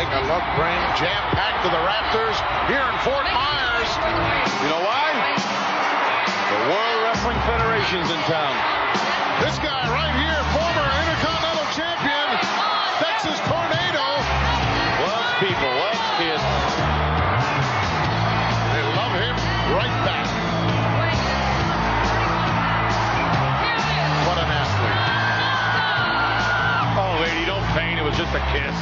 Take a look, Brain. Jam packed to the Raptors here in Fort Myers. You know why? The World Wrestling Federation's in town. This guy right here, former Intercontinental Champion, Texas Tornado. Loves people, loves kids. They love him right back. What an athlete. Oh, lady, don't faint. It was just a kiss.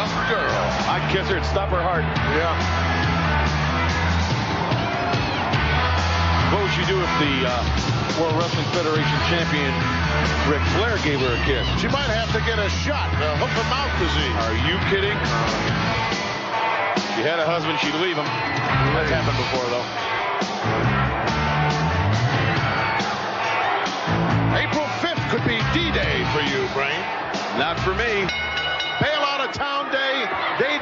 Girl. I'd kiss her and stop her heart. Yeah. What would you do if the uh, World Wrestling Federation champion Ric Flair gave her a kiss? She might have to get a shot, a hook and mouth disease. Are you kidding? She had a husband, she'd leave him. That's happened before, though. April 5th could be D-Day for you, Brain. Not for me. Bail out of town day,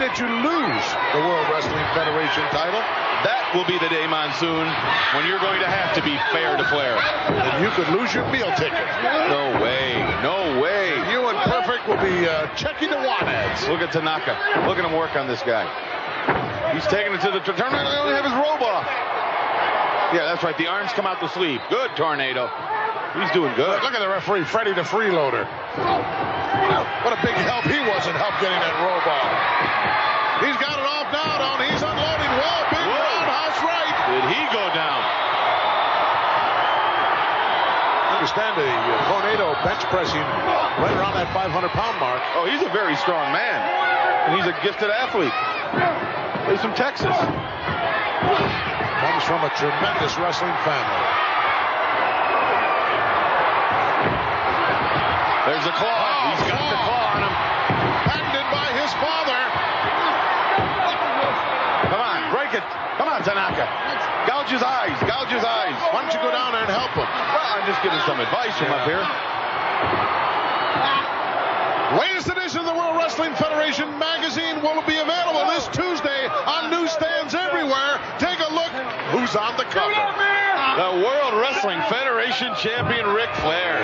that you lose the World Wrestling Federation title. That will be the day, Monsoon, when you're going to have to be fair to Flair. And you could lose your meal ticket. No way. No way. You and Perfect will be uh, checking the ads. Look at Tanaka. Look at him work on this guy. He's taking it to the tornado. They only have his robe off. Yeah, that's right. The arms come out the sleeve. Good tornado. He's doing good. Look at the referee, Freddie the freeloader. What a big help he was in help getting that robe off. He's got it off now, though. He's unloading well. Big Whoa. roundhouse right. Did he go down? Understand the uh, bench pressing right around that 500 pound mark. Oh, he's a very strong man. And he's a gifted athlete. He's from Texas. Comes from a tremendous wrestling family. There's a claw. Oh, he's got the claw. claw on him. Patented by his father. Come on, break it. Come on, Tanaka. Gouge his eyes. Gouge his eyes. Why don't you go down there and help him? Well, I'm just giving some advice from up here. Latest edition of the World Wrestling Federation magazine will be available this Tuesday on newsstands everywhere. Take a look. Who's on the cover? The World Wrestling Federation champion Ric Flair.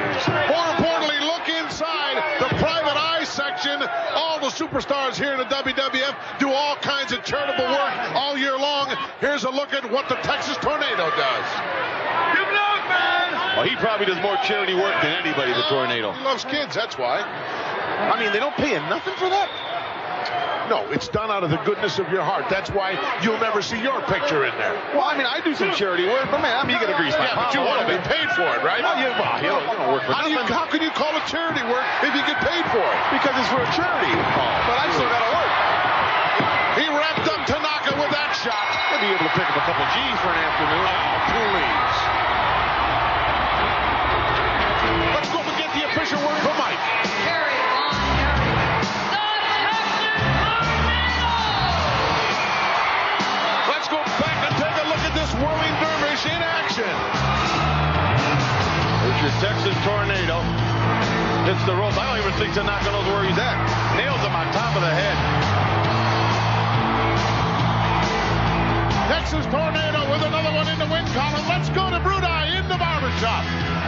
More importantly, look inside the private eye section. All the superstars here in the WWF do all kinds of charitable work all year long. Here's a look at what the Texas Tornado does. Well, he probably does more charity work than anybody, the tornado. He loves kids, that's why. I mean, they don't pay him nothing for that. No, it's done out of the goodness of your heart. That's why you'll never see your picture in there. Well, I mean, I do some charity work, but man, I mean, you got to grease my Yeah, but you want to be paid for it, right? Well, you, well, you, don't, you don't work for How, do you, how can you call it charity work if you get paid for it? because it's for a charity. but I still got to work. He wrapped up Tanaka with that shot. I'd be able to pick up a couple G's for an afternoon. Oh, please. A look at this whirling dervish in action. There's your Texas tornado. Hits the ropes. I don't even think Tanaka knows where he's at. Nails him on top of the head. Texas tornado with another one in the win column. Let's go to Brutus in the barbershop.